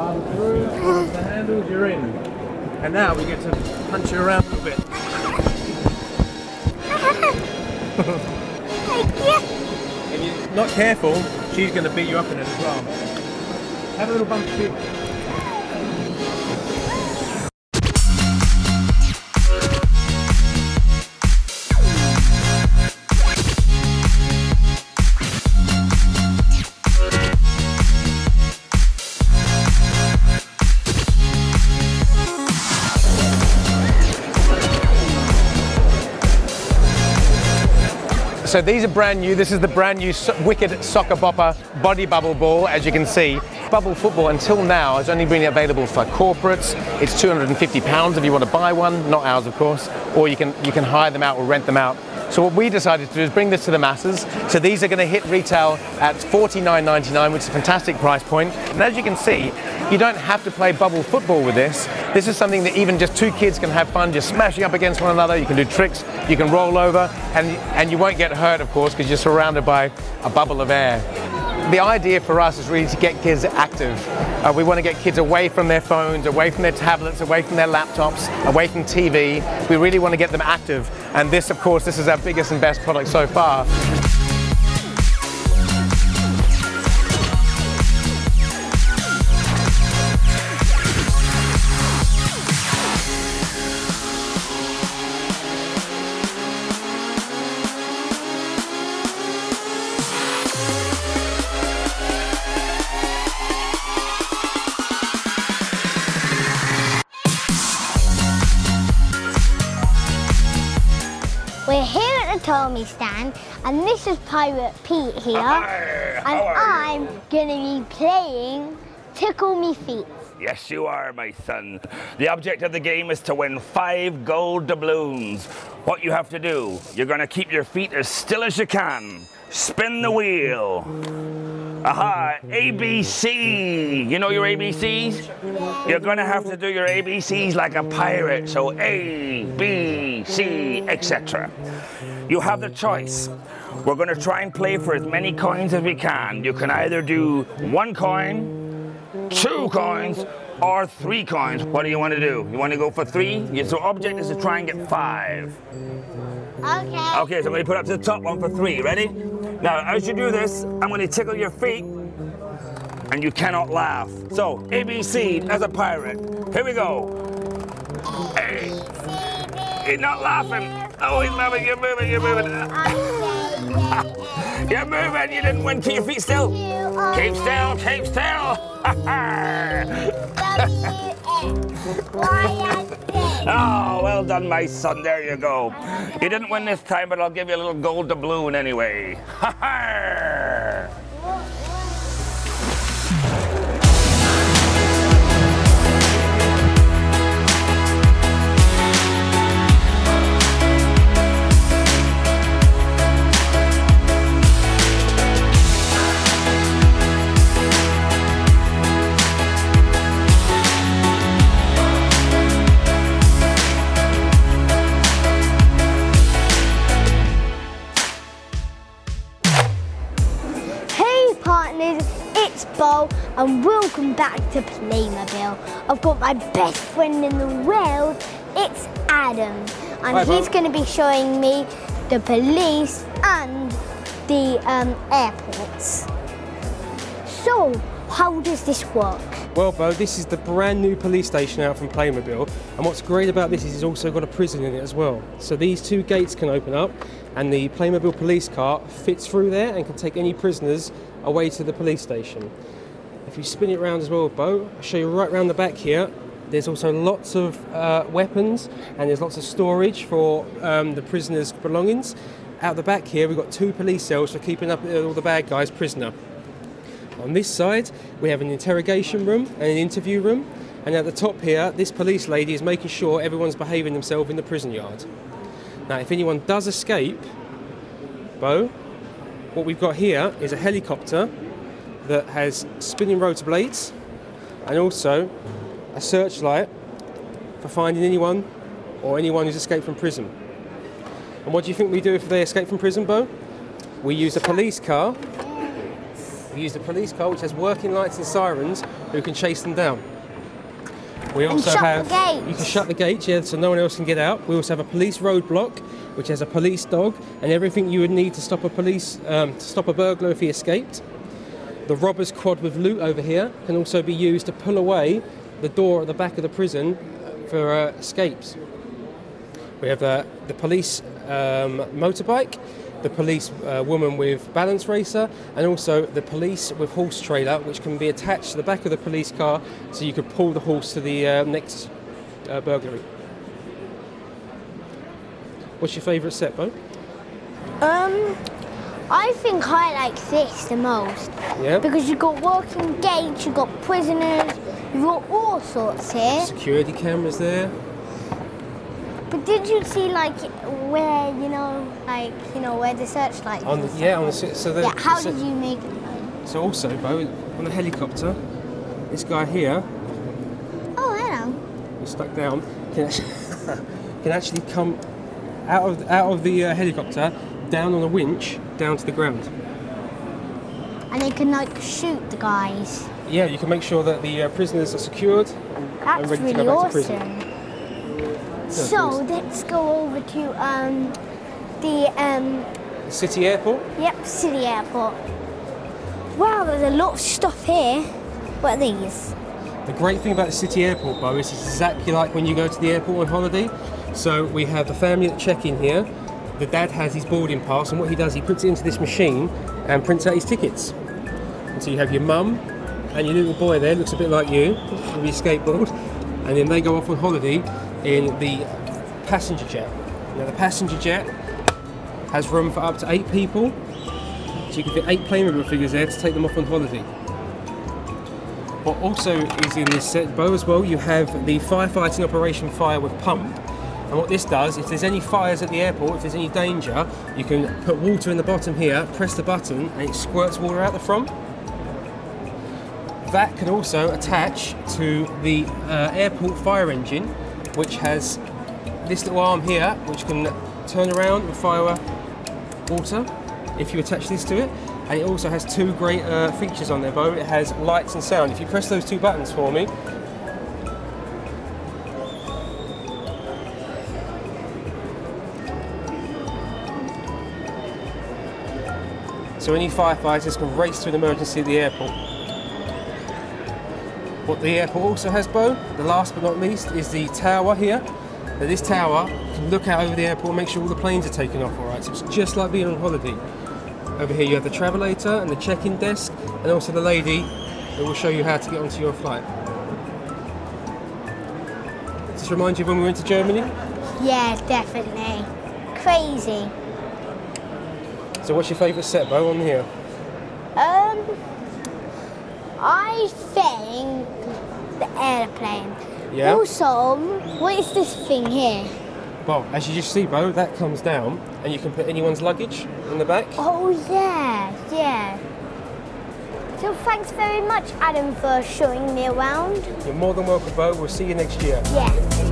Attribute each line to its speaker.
Speaker 1: Through, the handles, you're in. And now we get to punch you around a little bit. If you're not careful, she's going to beat you up in it as well. Have a little bump kick. So these are brand new. This is the brand new so- Wicked Socker Bopper Body Bubble Ball, as you can see. Bubble football until now has only been available for corporates. It's 250 pounds if you want to buy one, not ours of course, or you can you can hire them out or rent them out. So what we decided to do is bring this to the masses. So these are going to hit retail at 49.99, which is a fantastic price point. And as you can see, you don't have to play bubble football with this. This is something that even just two kids can have fun just smashing up against one another. You can do tricks, you can roll over, and, and you won't get hurt, of course, because you're surrounded by a bubble of air. The idea for us is really to get kids active. Uh, we want to get kids away from their phones, away from their tablets, away from their laptops, away from TV. We really want to get them active. And this, of course, this is our biggest and best product so far.
Speaker 2: Here at the TOMY stand, and this is Pirate Pete here, and I'm gonna be playing Tickle Me Feet.
Speaker 3: Yes, you are, my son. The object of the game is to win five gold doubloons. What you have to do, you're going to keep your feet as still as you can. Spin the wheel. Aha, ABC. You know your ABCs? You're going to have to do your ABCs like a pirate. So A, B, C, etc. You have the choice. We're going to try and play for as many coins as we can. You can either do one coin, two coins or three coins. What do you want to do? You want to go for three? Your so object is to try and get five.
Speaker 2: Okay.
Speaker 3: Okay, so I'm going to put up to the top one for three. Ready? Now, as you do this, I'm going to tickle your feet, and you cannot laugh. So, ABC as a pirate. Here we go. Hey. He's not laughing. Oh, he's laughing. You're moving. You're moving. You're moving. You didn't win. Keep your feet still. Keep still. Keep still. Oh, well done, my son. There you go. You didn't win this time, but I'll give you a little gold doubloon anyway. Ha ha!
Speaker 2: It's Beau, and welcome back to Playmobil. I've got my best friend in the world. It's Adam, and
Speaker 1: Hi,
Speaker 2: he's going to be showing me the police and the um, airports. So, how does this work?
Speaker 4: Well, Beau, this is the brand new police station out from Playmobil, and what's great about this is it's also got a prison in it as well. So these two gates can open up, and the Playmobil police car fits through there and can take any prisoners away to the police station. If you spin it around as well, Beau, I'll show you right round the back here. There's also lots of uh, weapons, and there's lots of storage for um, the prisoners' belongings. Out the back here, we've got two police cells for keeping up uh, all the bad guys prisoner. On this side, we have an interrogation room and an interview room. And at the top here, this police lady is making sure everyone's behaving themselves in the prison yard. Now, if anyone does escape, Beau, what we've got here is a helicopter that has spinning rotor blades and also a searchlight for finding anyone or anyone who's escaped from prison. And what do you think we do if they escape from prison, Beau? We use a police car we use the police car, which has working lights and sirens, who can chase them down. We also
Speaker 2: shut the
Speaker 4: have
Speaker 2: gates.
Speaker 4: you can shut the gates, yeah, so no one else can get out. We also have a police roadblock, which has a police dog and everything you would need to stop a police um, to stop a burglar if he escaped. The robber's quad with loot over here can also be used to pull away the door at the back of the prison for uh, escapes. We have uh, the police um, motorbike, the police uh, woman with balance racer, and also the police with horse trailer, which can be attached to the back of the police car so you could pull the horse to the uh, next uh, burglary. What's your favourite set, Beau?
Speaker 2: Um, I think I like this the most
Speaker 4: Yeah?
Speaker 2: because you've got working gates, you've got prisoners, you've got all sorts here.
Speaker 4: Security cameras there.
Speaker 2: Did you see like where you know, like you know where the searchlight?
Speaker 4: On the, yeah, on the, so the,
Speaker 2: Yeah. How
Speaker 4: so,
Speaker 2: did you make it?
Speaker 4: so also, Beau, on the helicopter, this guy here
Speaker 2: Oh, hello.
Speaker 4: is stuck down can actually, can actually come out of out of the uh, helicopter down on a winch down to the ground.
Speaker 2: And they can like shoot the guys.
Speaker 4: Yeah, you can make sure that the uh, prisoners are secured.
Speaker 2: That's
Speaker 4: ready to go back to prison.
Speaker 2: So let's go over to um, the um,
Speaker 4: city airport.
Speaker 2: yep city airport. Wow, there's a lot of stuff here. What are these?
Speaker 4: The great thing about the city airport, Beau, is it's exactly like when you go to the airport on holiday. So we have the family at check-in here. The dad has his boarding pass, and what he does, he puts it into this machine and prints out his tickets. And so you have your mum and your little boy there, looks a bit like you, with your skateboard, and then they go off on holiday in the passenger jet. Now the passenger jet has room for up to eight people, so you can fit eight Playmobil figures there to take them off on holiday. What also is in this set Beau as well, you have the firefighting operation fire with pump. And what this does, if there's any fires at the airport, if there's any danger, you can put water in the bottom here, press the button, and it squirts water out the front. That can also attach to the uh, airport fire engine, which has this little arm here, which can turn around and fire water if you attach this to it. And it also has two great uh, features on there, Beau. It has lights and sound. If you press those two buttons for me, so any firefighters can race to an emergency at the airport. What the airport also has, Beau, the last but not least, is the tower here. Now this tower can look out over the airport and make sure all the planes are taken off, alright? So it's just like being on holiday. Over here you have the travelator and the check-in desk, and also the lady that will show you how to get onto your flight. Does this remind you of when we went to Germany?
Speaker 2: Yeah, definitely. Crazy.
Speaker 4: So what's your favourite set, Beau, on here?
Speaker 2: Um, I think the airplane.
Speaker 4: Yeah?
Speaker 2: Also, what is this thing here?
Speaker 4: Well, as you just see, Beau, that comes down, and you can put anyone's luggage in the back.
Speaker 2: Oh yeah, yeah. So thanks very much, Adam, for showing me around.
Speaker 4: You're more than welcome, Beau. We'll see you next year.
Speaker 2: Yeah.